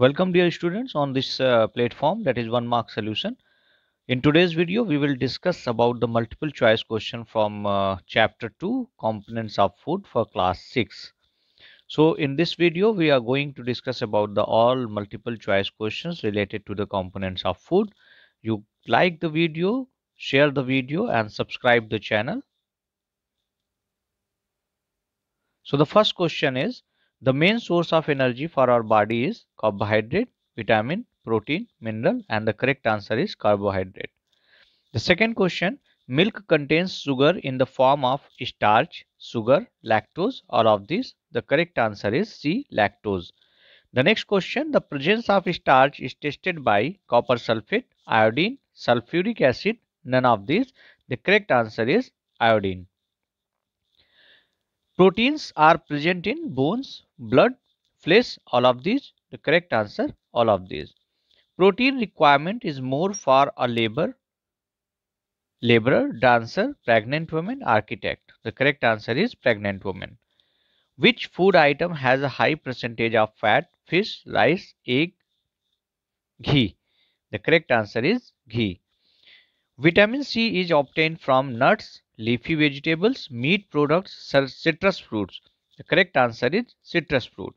Welcome dear students on this uh, platform that is one mark solution. In today's video we will discuss about the multiple choice question from uh, chapter 2 components of food for class 6. So in this video we are going to discuss about the all multiple choice questions related to the components of food. You like the video, share the video and subscribe the channel. So the first question is the main source of energy for our body is carbohydrate, vitamin, protein, mineral and the correct answer is carbohydrate. The second question, milk contains sugar in the form of starch, sugar, lactose, all of these. The correct answer is C, lactose. The next question, the presence of starch is tested by copper sulfate, iodine, sulfuric acid, none of these. The correct answer is iodine. Proteins are present in bones, blood, flesh, all of these. The correct answer, all of these. Protein requirement is more for a labor, laborer, dancer, pregnant woman, architect. The correct answer is pregnant woman. Which food item has a high percentage of fat? Fish, rice, egg, ghee. The correct answer is ghee. Vitamin C is obtained from nuts, leafy vegetables, meat products, citrus fruits. The correct answer is citrus fruit.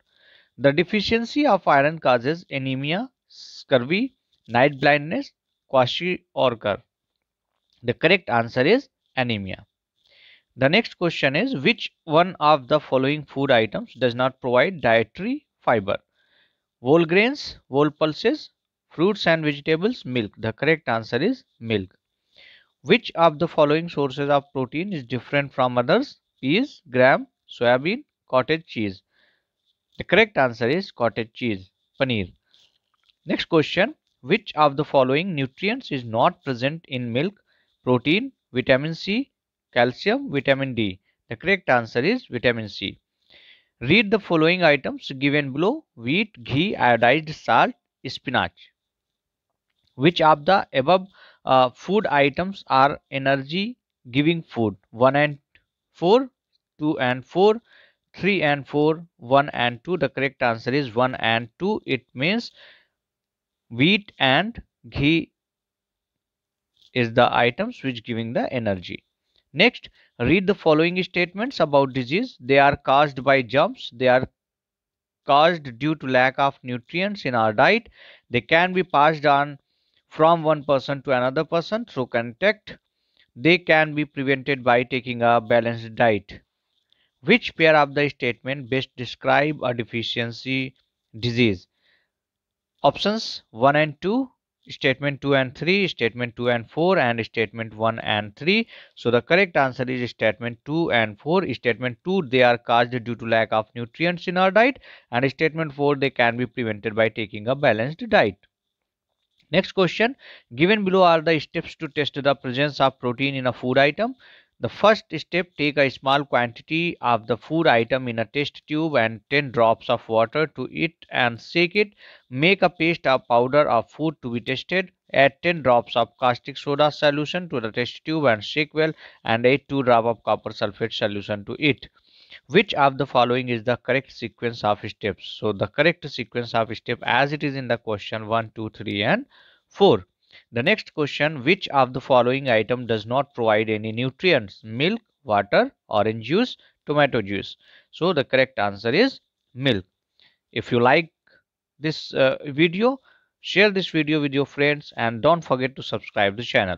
The deficiency of iron causes anemia, scurvy, night blindness, kwashiorkor. The correct answer is anemia. The next question is which one of the following food items does not provide dietary fiber? Whole grains, whole pulses, fruits and vegetables, milk. The correct answer is milk. Which of the following sources of protein is different from others? Peas, gram, soybean, cottage cheese. The correct answer is cottage cheese, paneer. Next question. Which of the following nutrients is not present in milk? Protein, vitamin C, calcium, vitamin D. The correct answer is vitamin C. Read the following items given below. Wheat, ghee, iodized salt, spinach. Which of the above uh, food items are energy giving food. 1 and 4 2 and 4 3 and 4 1 and 2 the correct answer is 1 and 2 it means wheat and ghee is the items which giving the energy. Next read the following statements about disease. They are caused by germs. They are caused due to lack of nutrients in our diet. They can be passed on from one person to another person through contact. They can be prevented by taking a balanced diet. Which pair of the statement best describe a deficiency disease? Options 1 and 2, statement 2 and 3, statement 2 and 4 and statement 1 and 3. So the correct answer is statement 2 and 4. Statement 2 they are caused due to lack of nutrients in our diet and statement 4 they can be prevented by taking a balanced diet. Next question, given below are the steps to test the presence of protein in a food item. The first step, take a small quantity of the food item in a test tube and 10 drops of water to it and shake it. Make a paste of powder of food to be tested. Add 10 drops of caustic soda solution to the test tube and shake well and add 2 drops of copper sulfate solution to it which of the following is the correct sequence of steps? So the correct sequence of step as it is in the question 1 2 3 and 4 the next question which of the following item does not provide any nutrients? Milk water orange juice tomato juice. So the correct answer is milk. If you like this uh, video share this video with your friends and don't forget to subscribe the channel